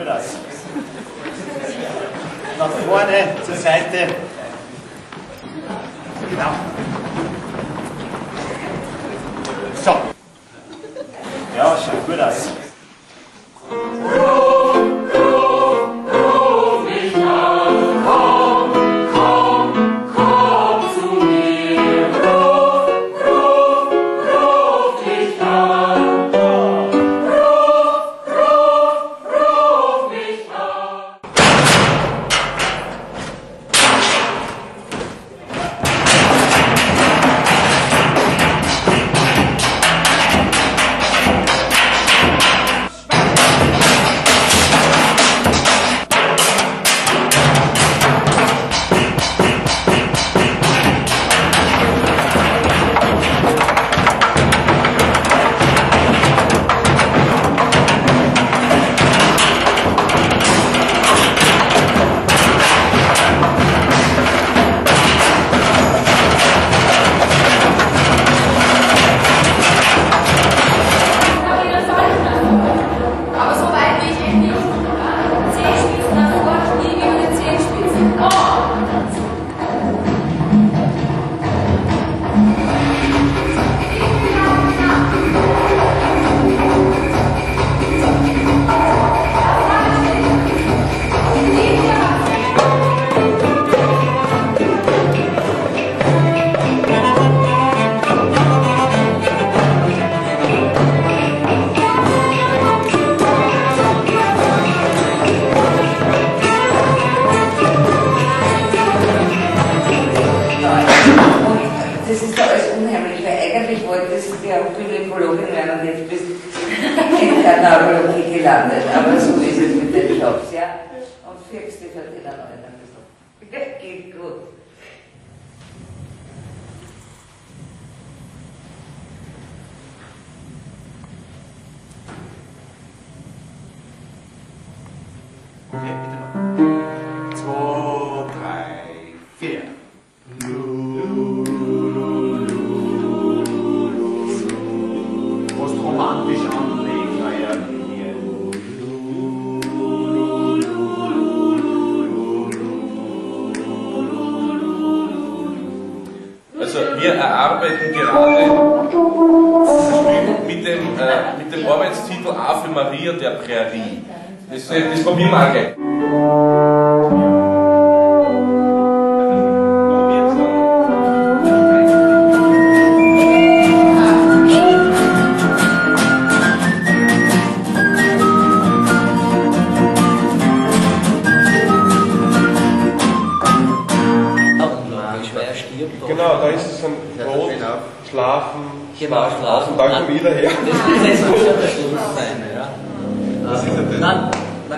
gut aus. Nach vorne, zur Seite. Genau. So. Ja, schaut gut aus. Du in der Neurologie gelandet. Aber so ist es mit den Jobs, ja. Und fürchst dich halt in der Neuen ein bisschen. Geht gut. Das, das probieren wir auch gleich. Genau, da ist es ein Rot, Schlafen, Genau, schlafen. und dann kommt wieder her. Das, das muss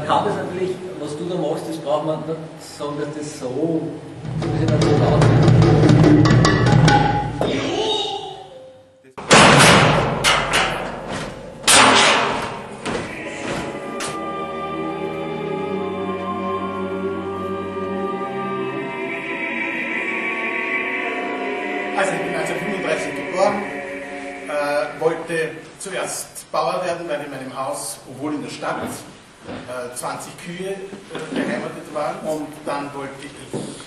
dann kann das natürlich, was du da machst, das braucht man nicht sagen, dass das so, so ist nicht so. Also ich bin 1935 geboren, äh, wollte zuerst Bauer werden, weil in meinem Haus, obwohl in der Stadt, äh, 20 Kühe äh, beheimatet waren und dann wollte ich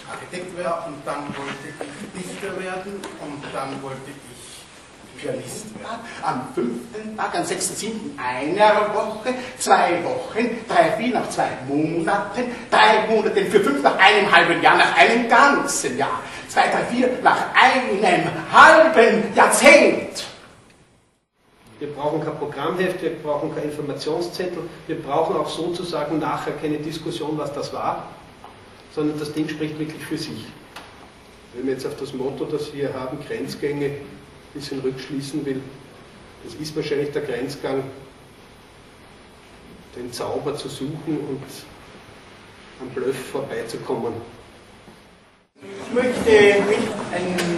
Architekt werden und dann wollte ich Dichter werden und dann wollte ich Pianist werden. Am fünften Tag, am 6.7. einer Woche, zwei Wochen, drei, vier nach zwei Monaten, drei Monate für fünf nach einem halben Jahr, nach einem ganzen Jahr, zwei, drei, vier nach einem halben Jahrzehnt. Wir brauchen kein Programmheft, wir brauchen kein Informationszettel, wir brauchen auch sozusagen nachher keine Diskussion, was das war, sondern das Ding spricht wirklich für sich. Wenn man jetzt auf das Motto, das wir haben, Grenzgänge, ein bisschen rückschließen will, Es ist wahrscheinlich der Grenzgang, den Zauber zu suchen und am Bluff vorbeizukommen. Ich möchte mit einem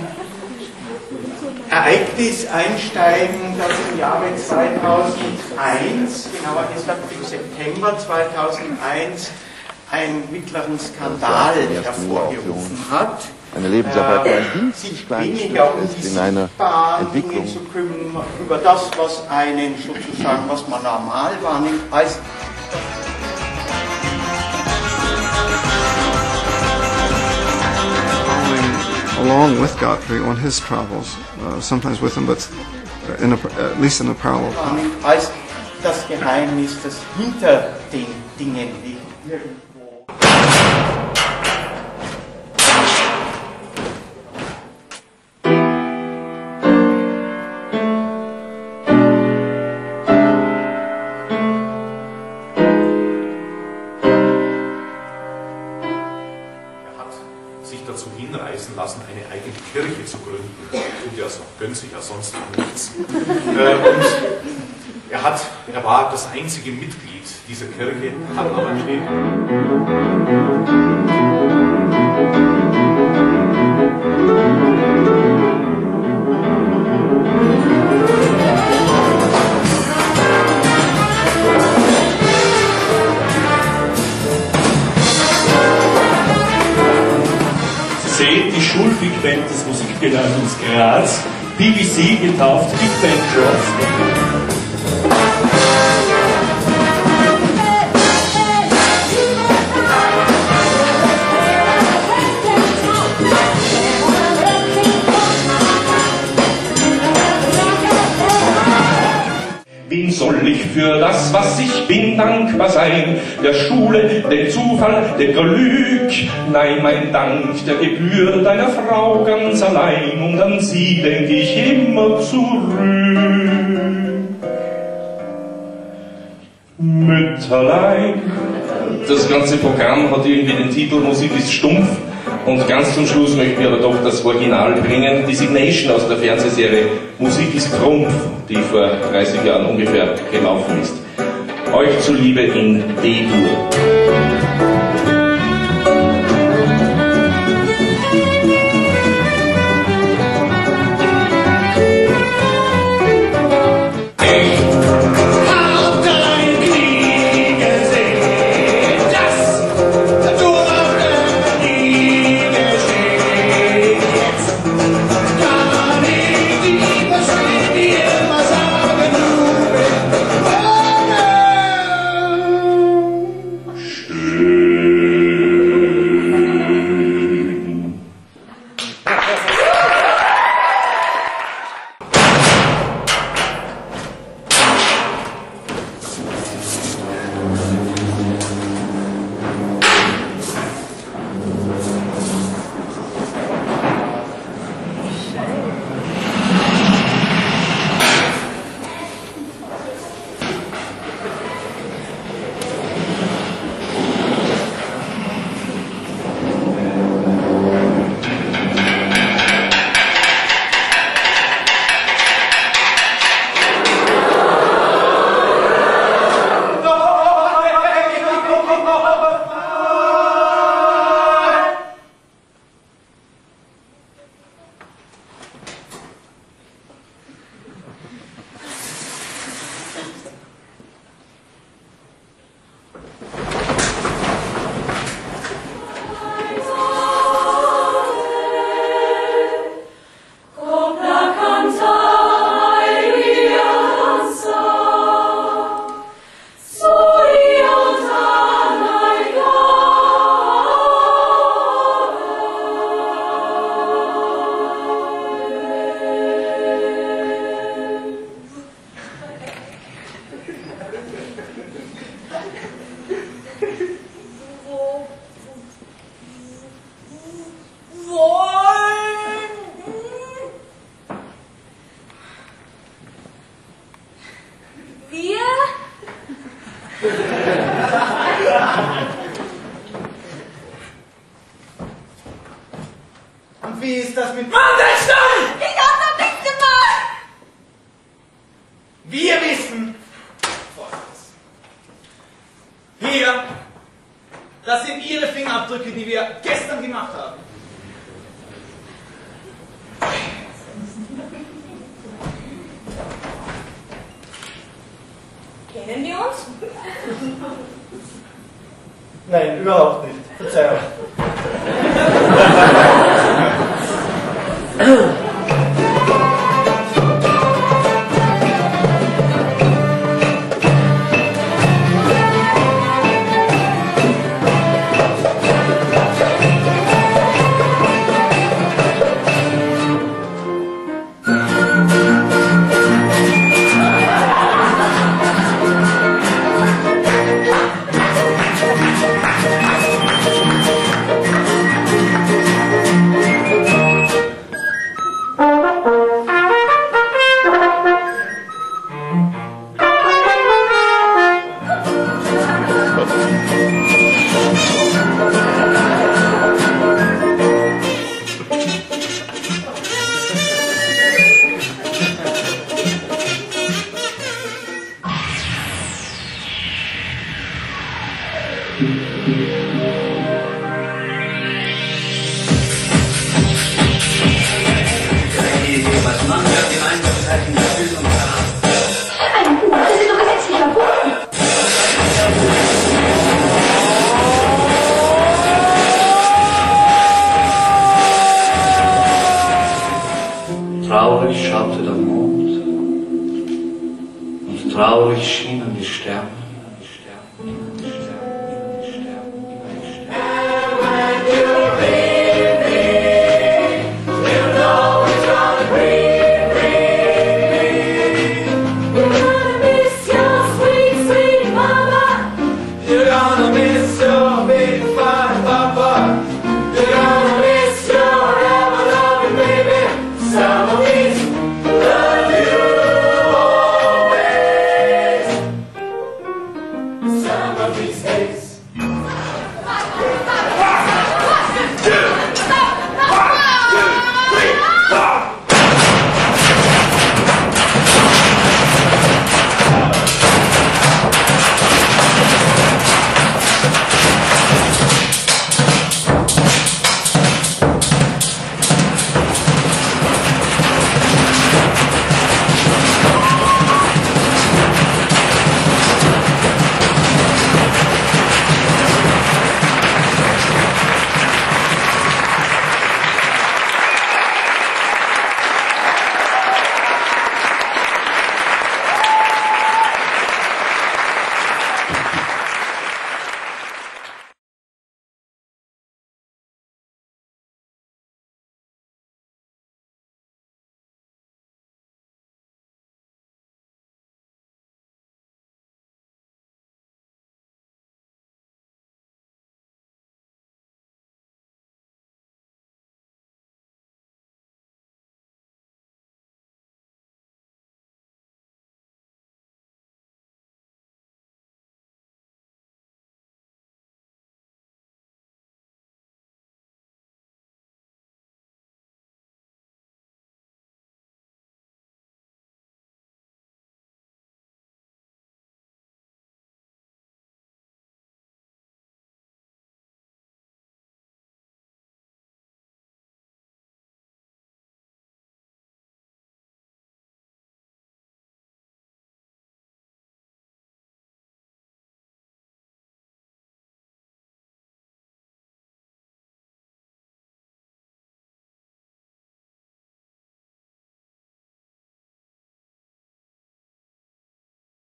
Ereignis einsteigen, das im Jahre 2001, genauer gesagt im September 2001, einen mittleren Skandal hervorgerufen hat. Eine Lebensarbeit Äh, sich weniger um die in einer Entwicklung. zu kümmern, über das, was einen sozusagen, was man normal wahrnimmt, als along with Godfrey on his travels, uh, sometimes with him, but in a, at least in a parallel path. das Geheimnis, das hinter den Dingen liegt. Lassen, eine eigene Kirche zu gründen. Tut so- gönnt sich ja sonst nichts. Äh, und er, hat, er war das einzige Mitglied dieser Kirche, hat aber Sie die Schulbig-Band des Musikgeleitens Graz, BBC getauft Big Band Cross. Soll ich für das, was ich bin, dankbar sein? Der Schule, dem Zufall, dem Glück? Nein, mein Dank, der gebührt deiner Frau ganz allein und an sie denk ich immer zurück. Mütterlein. Das ganze Programm hat irgendwie den Titel Musik ist stumpf und ganz zum Schluss möchten wir aber doch das Original bringen, Designation aus der Fernsehserie Musik ist Trumpf, die vor 30 Jahren ungefähr gelaufen ist. Euch zuliebe in D-Dur. Kennen wir uns? Nein, überhaupt nicht. Verzeihung.